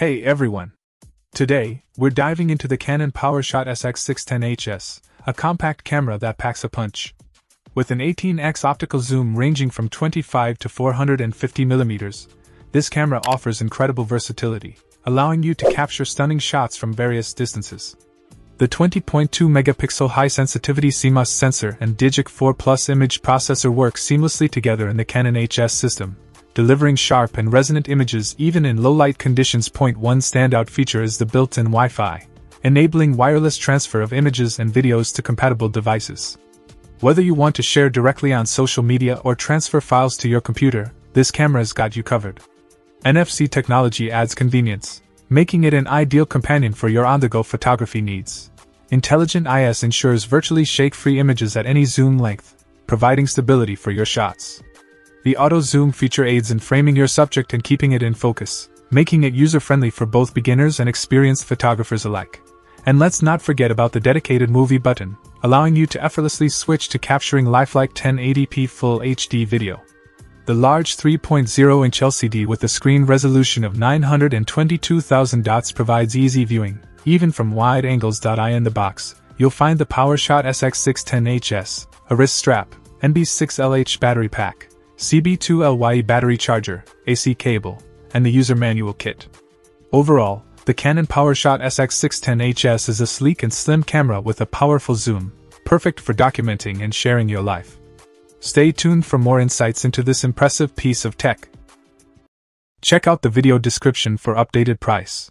Hey everyone! Today, we're diving into the Canon PowerShot SX610HS, a compact camera that packs a punch. With an 18x optical zoom ranging from 25 to 450 mm, this camera offers incredible versatility, allowing you to capture stunning shots from various distances. The 20.2 megapixel high sensitivity CMOS sensor and Digic 4 Plus image processor work seamlessly together in the Canon HS system, delivering sharp and resonant images even in low light conditions. Point one standout feature is the built in Wi Fi, enabling wireless transfer of images and videos to compatible devices. Whether you want to share directly on social media or transfer files to your computer, this camera's got you covered. NFC technology adds convenience, making it an ideal companion for your on the go photography needs. Intelligent IS ensures virtually shake free images at any zoom length, providing stability for your shots. The auto zoom feature aids in framing your subject and keeping it in focus, making it user friendly for both beginners and experienced photographers alike. And let's not forget about the dedicated movie button, allowing you to effortlessly switch to capturing lifelike 1080p Full HD video. The large 3.0 inch LCD with a screen resolution of 922,000 dots provides easy viewing, even from wide angles. I in the box, you'll find the PowerShot SX610HS, a wrist strap, NB6LH battery pack, CB2LYE battery charger, AC cable, and the user manual kit. Overall, the Canon PowerShot SX610HS is a sleek and slim camera with a powerful zoom, perfect for documenting and sharing your life. Stay tuned for more insights into this impressive piece of tech. Check out the video description for updated price.